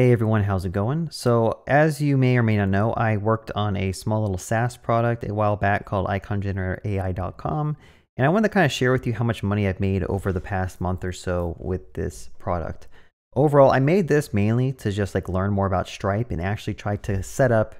Hey everyone, how's it going? So as you may or may not know, I worked on a small little SaaS product a while back called icongeneratorai.com. And I wanted to kind of share with you how much money I've made over the past month or so with this product. Overall, I made this mainly to just like learn more about Stripe and actually try to set up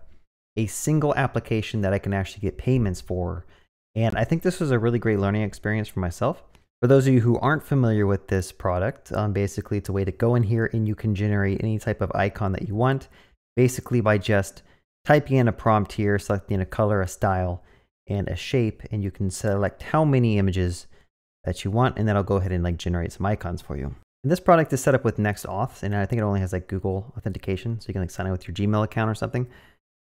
a single application that I can actually get payments for. And I think this was a really great learning experience for myself. For those of you who aren't familiar with this product, um, basically it's a way to go in here and you can generate any type of icon that you want, basically by just typing in a prompt here, selecting a color, a style, and a shape, and you can select how many images that you want, and then I'll go ahead and like generate some icons for you. And this product is set up with Next NextAuth, and I think it only has like Google authentication, so you can like sign in with your Gmail account or something.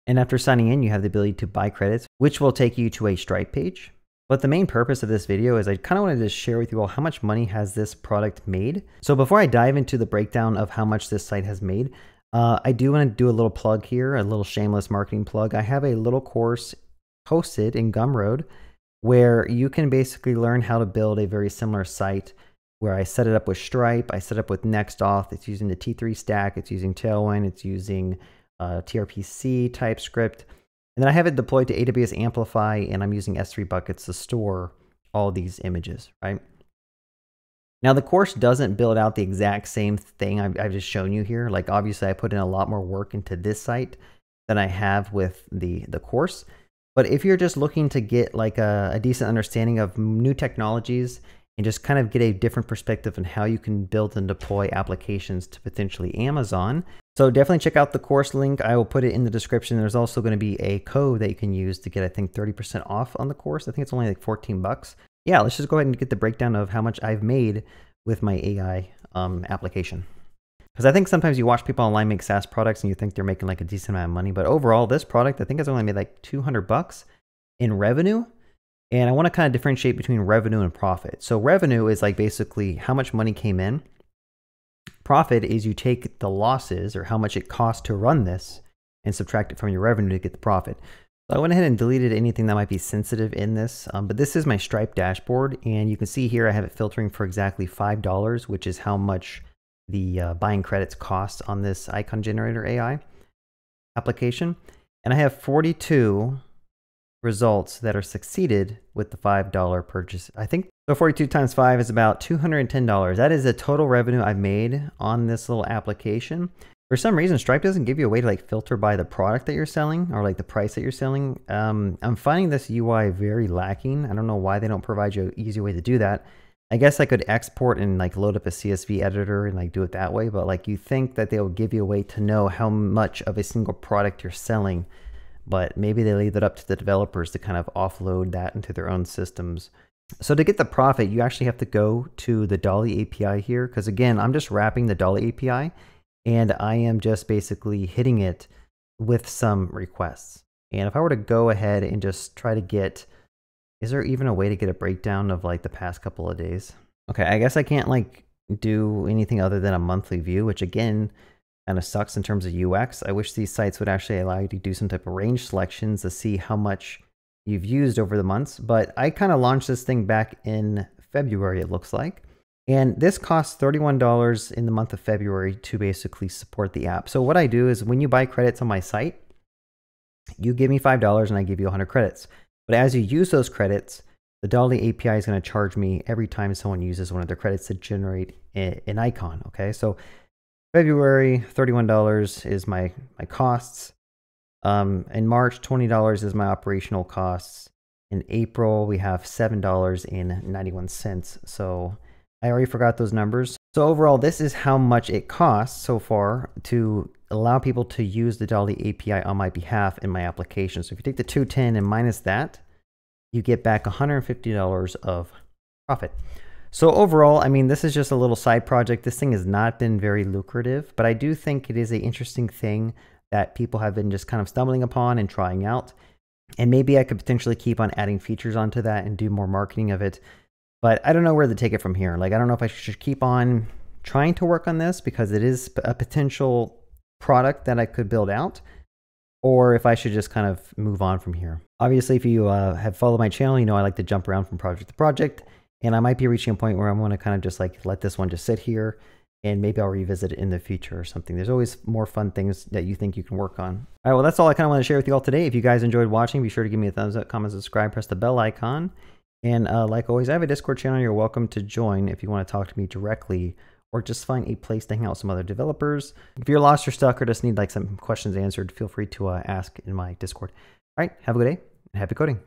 And after signing in, you have the ability to buy credits, which will take you to a Stripe page. But the main purpose of this video is I kind of wanted to share with you all how much money has this product made. So before I dive into the breakdown of how much this site has made, uh, I do want to do a little plug here, a little shameless marketing plug. I have a little course hosted in Gumroad where you can basically learn how to build a very similar site where I set it up with Stripe, I set it up with NextAuth, it's using the T3 stack, it's using Tailwind, it's using uh, TRPC, TypeScript, and then I have it deployed to AWS Amplify, and I'm using S3 buckets to store all these images, right? Now the course doesn't build out the exact same thing I've, I've, just shown you here. Like obviously I put in a lot more work into this site than I have with the, the course. But if you're just looking to get like a, a decent understanding of new technologies and just kind of get a different perspective on how you can build and deploy applications to potentially Amazon, so definitely check out the course link. I will put it in the description. There's also going to be a code that you can use to get, I think, 30% off on the course. I think it's only like 14 bucks. Yeah, let's just go ahead and get the breakdown of how much I've made with my AI um, application. Because I think sometimes you watch people online make SaaS products and you think they're making like a decent amount of money. But overall, this product, I think has only made like 200 bucks in revenue. And I want to kind of differentiate between revenue and profit. So revenue is like basically how much money came in Profit is you take the losses or how much it costs to run this and subtract it from your revenue to get the profit. So I went ahead and deleted anything that might be sensitive in this, um, but this is my Stripe dashboard, and you can see here I have it filtering for exactly $5, which is how much the uh, buying credits cost on this icon generator AI application. And I have 42 results that are succeeded with the $5 purchase. I think so 42 times 5 is about $210. That is the total revenue I've made on this little application. For some reason, Stripe doesn't give you a way to like filter by the product that you're selling or like the price that you're selling. Um, I'm finding this UI very lacking. I don't know why they don't provide you an easy way to do that. I guess I could export and like load up a CSV editor and like do it that way, but like you think that they'll give you a way to know how much of a single product you're selling, but maybe they leave it up to the developers to kind of offload that into their own systems. So to get the profit, you actually have to go to the DALL-E API here, because again, I'm just wrapping the DALL-E API, and I am just basically hitting it with some requests. And if I were to go ahead and just try to get, is there even a way to get a breakdown of like the past couple of days? Okay, I guess I can't like do anything other than a monthly view, which again, kind of sucks in terms of UX. I wish these sites would actually allow you to do some type of range selections to see how much you've used over the months, but I kind of launched this thing back in February, it looks like. And this costs $31 in the month of February to basically support the app. So what I do is when you buy credits on my site, you give me $5 and I give you 100 credits. But as you use those credits, the DALL-E API is going to charge me every time someone uses one of their credits to generate an icon. Okay, so February, $31 is my, my costs. Um, in March, $20 is my operational costs. In April, we have $7.91. So I already forgot those numbers. So overall, this is how much it costs so far to allow people to use the DALL-E API on my behalf in my application. So if you take the 210 and minus that, you get back $150 of profit. So overall, I mean, this is just a little side project. This thing has not been very lucrative, but I do think it is an interesting thing that people have been just kind of stumbling upon and trying out. And maybe I could potentially keep on adding features onto that and do more marketing of it. But I don't know where to take it from here. Like, I don't know if I should keep on trying to work on this because it is a potential product that I could build out, or if I should just kind of move on from here. Obviously, if you uh, have followed my channel, you know I like to jump around from project to project, and I might be reaching a point where I'm going to kind of just like let this one just sit here and maybe I'll revisit it in the future or something. There's always more fun things that you think you can work on. All right, well, that's all I kind of want to share with you all today. If you guys enjoyed watching, be sure to give me a thumbs up, comment, subscribe, press the bell icon. And uh, like always, I have a Discord channel you're welcome to join if you want to talk to me directly or just find a place to hang out with some other developers. If you're lost or stuck or just need like some questions answered, feel free to uh, ask in my Discord. All right, have a good day and happy coding.